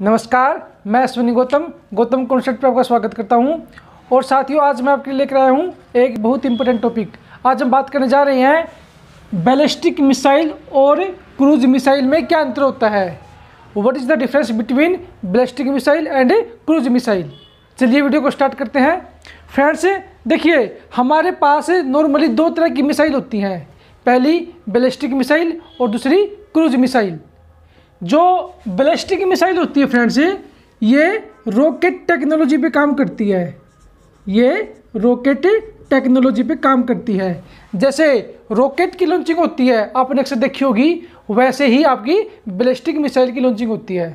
नमस्कार, मैं अश्विनी गौतम गौतम कॉन्सेप्ट पर आपका स्वागत करता हूँ। और साथियों, आज मैं आपके लिए लेकर आया हूँ एक बहुत इंपॉर्टेंट टॉपिक आज हम बात करने जा रहे हैं बैलिस्टिक मिसाइल और क्रूज मिसाइल में क्या अंतर होता है। What is the difference between ballistic missile and cruise missile चलिए वीडियो को स्टार्ट करते हैं। फ्रेंड्स देखिए, हमारे पास नॉर्मली दो तरह की मिसाइल होती हैं। पहली बैलिस्टिक मिसाइल और दूसरी क्रूज मिसाइल जो बैलिस्टिक मिसाइल होती है फ्रेंड्स ये रॉकेट टेक्नोलॉजी पे काम करती है। ये रॉकेट टेक्नोलॉजी पे काम करती है। जैसे रॉकेट की लॉन्चिंग होती है आपने अक्सर देखी होगी, वैसे ही आपकी बैलिस्टिक मिसाइल की लॉन्चिंग होती है।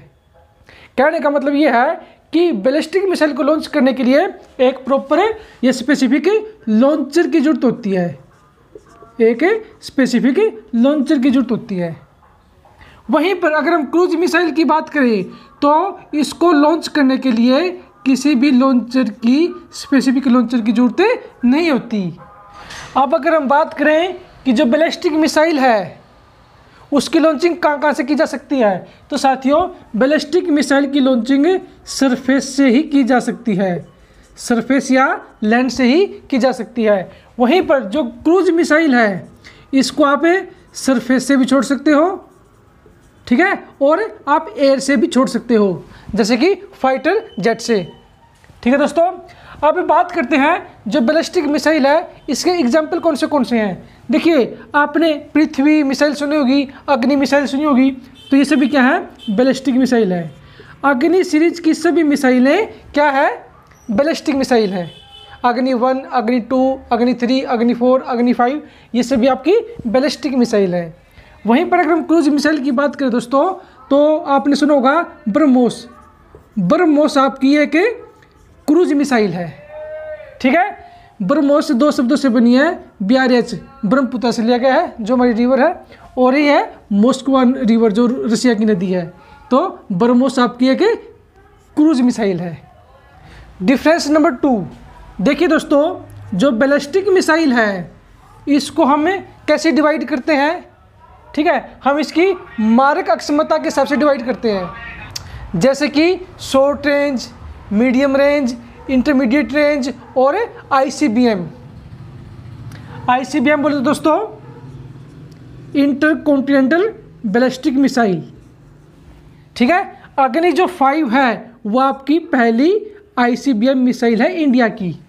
कहने का मतलब ये है कि बैलिस्टिक मिसाइल को लॉन्च करने के लिए एक प्रॉपर या स्पेसिफिक लॉन्चर की ज़रूरत होती है। एक स्पेसिफिक लॉन्चर की ज़रूरत होती है। वहीं पर अगर हम क्रूज मिसाइल की बात करें तो इसको लॉन्च करने के लिए किसी भी लॉन्चर की स्पेसिफिक लॉन्चर की ज़रूरत नहीं होती। अब अगर हम बात करें कि जो बैलिस्टिक मिसाइल है, उसकी लॉन्चिंग कहाँ कहाँ से की जा सकती है? तो साथियों बैलिस्टिक मिसाइल की लॉन्चिंग सरफेस से ही की जा सकती है। सरफेस या लैंड से ही की जा सकती है। वहीं पर जो क्रूज मिसाइल है, इसको आप सरफेस से भी छोड़ सकते हो। ठीक है? और आप एयर से भी छोड़ सकते हो, जैसे कि फाइटर जेट से। ठीक है दोस्तों? अब बात करते हैं, जो बैलिस्टिक मिसाइल है, इसके एग्ज़ाम्पल कौन से कौन से हैं? देखिए, आपने पृथ्वी मिसाइल सुनी होगी, अग्नि मिसाइल सुनी होगी तो ये सभी क्या है? बैलिस्टिक मिसाइल है। अग्नि सीरीज़ की सभी मिसाइलें क्या है? बैलिस्टिक मिसाइल है। अग्नि वन, अग्नि टू, अग्नि थ्री, अग्नि फोर, अग्नि फाइव, ये सभी आपकी बैलिस्टिक मिसाइल है। वहीं पर अगर हम क्रूज मिसाइल की बात करें दोस्तों तो आपने सुना होगा ब्रह्मोस ब्रह्मोस आपकी एक क्रूज मिसाइल है। ठीक है? ब्रह्मोस दो शब्दों से बनी है बी आर एच ब्रह्मपुत्र से लिया गया है, जो हमारी रिवर है, और ये है मोस्कवा रिवर, जो रशिया की नदी है। तो ब्रह्मोस आपकी एक क्रूज मिसाइल है। Difference number two. देखिए दोस्तों, जो बैलिस्टिक मिसाइल है, इसको हम कैसे डिवाइड करते हैं? ठीक है? हम इसकी मारक अक्षमता के हिसाब से डिवाइड करते हैं। जैसे कि short range medium range intermediate range और आईसीबीएम आईसीबीएम बोले दोस्तों इंटर कॉन्टिनेंटल बैलिस्टिक मिसाइल ठीक है? अग्नि जो फाइव है, वो आपकी पहली आईसीबीएम मिसाइल है इंडिया की।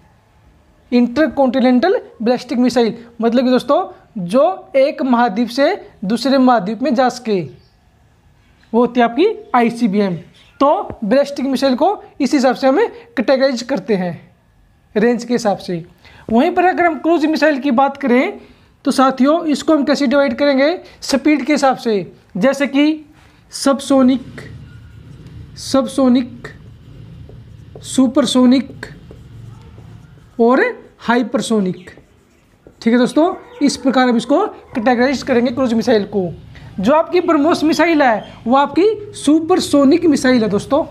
इंटर कॉन्टिनेंटल बैलिस्टिक मिसाइल मतलब कि दोस्तों जो एक महाद्वीप से दूसरे महाद्वीप में जा सके। वो होती है आपकी आईसीबीएम तो ब्रेस्टिक मिसाइल को इस हिसाब से हमें कैटेगराइज करते हैं रेंज के हिसाब से। वहीं पर अगर हम क्रूज मिसाइल की बात करें तो साथियों, इसको हम कैसे डिवाइड करेंगे? स्पीड के हिसाब से। जैसे कि सबसोनिक सबसोनिक सुपरसोनिक और हाइपरसोनिक ठीक है दोस्तों, इस प्रकार हम इसको कैटेगराइज करेंगे क्रूज मिसाइल को। जो आपकी ब्रह्मोस मिसाइल है, वो आपकी सुपरसोनिक मिसाइल है दोस्तों।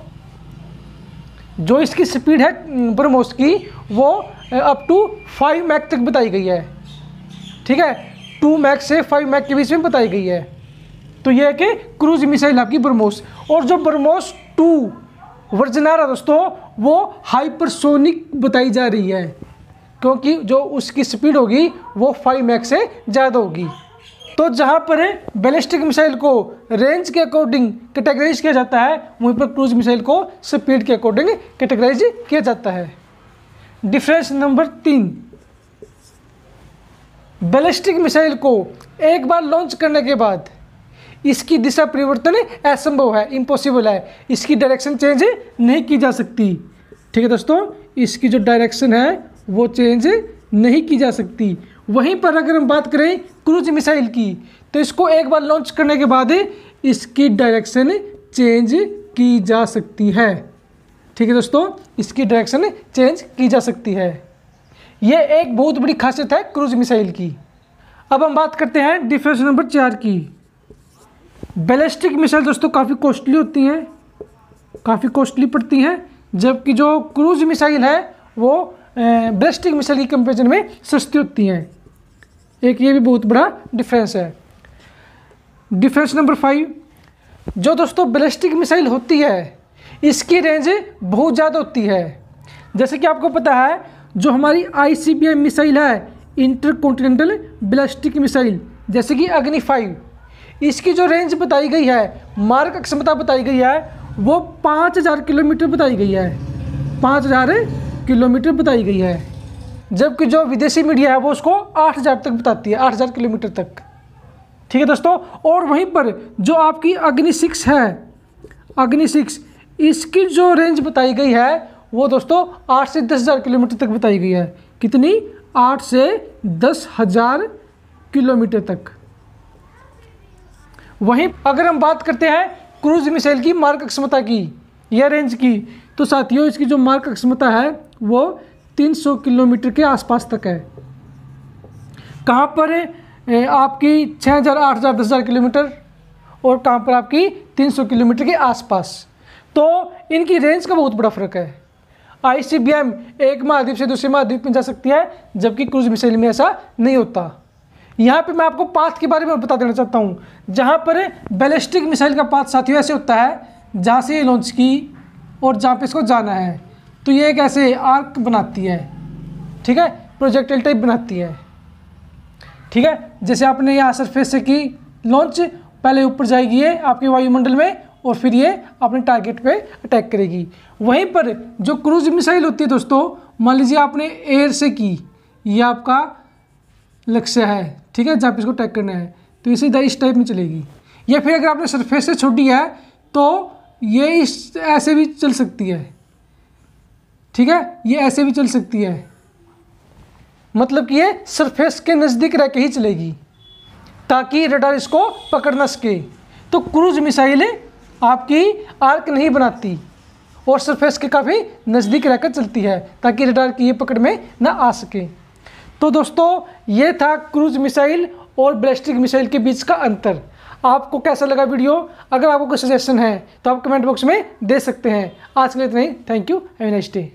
जो इसकी स्पीड है ब्रह्मोस की, वो अप टू फाइव मैक तक बताई गई है। ठीक है? टू मैक से फाइव मैक के बीच में बताई गई है। तो ये है कि क्रूज मिसाइल आपकी ब्रह्मोस और जो ब्रह्मोस टू वर्जन आ रहा दोस्तों, वो हाइपरसोनिक बताई जा रही है। क्योंकि जो उसकी स्पीड होगी, वो फाइव मैक से ज़्यादा होगी। तो जहाँ पर बैलिस्टिक मिसाइल को रेंज के अकॉर्डिंग कैटेगराइज किया जाता है, वहीं पर क्रूज मिसाइल को स्पीड के अकॉर्डिंग कैटेगराइज किया जाता है। डिफरेंस नंबर तीन। बैलिस्टिक मिसाइल को एक बार लॉन्च करने के बाद, इसकी दिशा परिवर्तन असंभव है इम्पॉसिबल है। इसकी डायरेक्शन चेंज नहीं की जा सकती। ठीक है दोस्तों, इसकी जो डायरेक्शन है वो चेंज नहीं की जा सकती। वहीं पर अगर हम बात करें क्रूज मिसाइल की तो इसको एक बार लॉन्च करने के बाद इसकी डायरेक्शन चेंज की जा सकती है। ठीक है दोस्तों? इसकी डायरेक्शन चेंज की जा सकती है। ये एक बहुत बड़ी खासियत है क्रूज मिसाइल की। अब हम बात करते हैं डिफरेंस नंबर चार की। बैलिस्टिक मिसाइल दोस्तों काफ़ी कॉस्टली होती हैं, काफ़ी कॉस्टली पड़ती हैं, जबकि जो क्रूज मिसाइल है, वो बैलिस्टिक मिसाइल की कंपेरिजन में सस्ती होती हैं। एक ये भी बहुत बड़ा डिफरेंस है। डिफरेंस नंबर फाइव जो दोस्तों बैलिस्टिक मिसाइल होती है, इसकी रेंज बहुत ज़्यादा होती है। जैसे कि आपको पता है, जो हमारी आई मिसाइल है इंटर कॉन्टिनेंटल बैलिस्टिक मिसाइल जैसे कि अग्नि फाइव इसकी जो रेंज बताई गई है, मार्क क्षमता बताई गई है, वो पाँच हज़ार किलोमीटर बताई गई है। पाँच हज़ार किलोमीटर बताई गई है। जबकि जो विदेशी मीडिया है, वो उसको आठ हज़ार तक बताती है, आठ हज़ार किलोमीटर तक। ठीक है दोस्तों? और वहीं पर जो आपकी अग्नि सिक्स है, अग्नि सिक्स, इसकी जो रेंज बताई गई है, वो दोस्तों आठ से दस हज़ार किलोमीटर तक बताई गई है। कितनी? आठ से दस हज़ार किलोमीटर तक। वहीं अगर हम बात करते हैं क्रूज मिसाइल की मार्क क्षमता की, या रेंज की तो साथियों, इसकी जो मार्क क्षमता है वो 300 किलोमीटर के आसपास तक है। कहाँ पर है? आपकी 6000 8000 10000 किलोमीटर और कहाँ पर आपकी 300 किलोमीटर के आसपास। तो इनकी रेंज का बहुत बड़ा फ़र्क है। आईसीबीएम एक महाद्वीप से दूसरे महाद्वीप में जा सकती है, जबकि क्रूज मिसाइल में ऐसा नहीं होता। यहाँ पे मैं आपको पाथ के बारे में बता देना चाहता हूँ। जहाँ पर बैलिस्टिक मिसाइल का पाथ साथियों ऐसे होता है, जहाँ से ये लॉन्च की और जहाँ पे इसको जाना है। तो ये एक ऐसे आर्क बनाती है? ठीक है? प्रोजेक्टाइल टाइप बनाती है। ठीक है? जैसे आपने यहाँ सरफेस से की लॉन्च पहले ऊपर जाएगी ये आपके वायुमंडल में और फिर ये अपने टारगेट पे अटैक करेगी। वहीं पर जो क्रूज मिसाइल होती है दोस्तों, मान लीजिए आपने एयर से की, ये आपका लक्ष्य है। ठीक है? जहाँ इसको अटैक करना है। तो ये सीधा इस टाइप में चलेगी। या फिर अगर आपने सरफेस से छोड़ी है तो ये इस, ऐसे भी चल सकती है। ठीक है? ये ऐसे भी चल सकती है। मतलब कि ये सरफेस के नज़दीक रह के ही चलेगी, ताकि रडार इसको पकड़ ना सके। तो क्रूज मिसाइलें आपकी आर्क नहीं बनाती, और सरफेस के काफ़ी नज़दीक रहकर चलती है, ताकि रडार की ये पकड़ में ना आ सके। तो दोस्तों, ये था क्रूज मिसाइल और बैलिस्टिक मिसाइल के बीच का अंतर। आपको कैसा लगा वीडियो? अगर आपको कोई सजेशन है तो आप कमेंट बॉक्स में दे सकते हैं। आज के लिए इतना ही। Thank you have nice day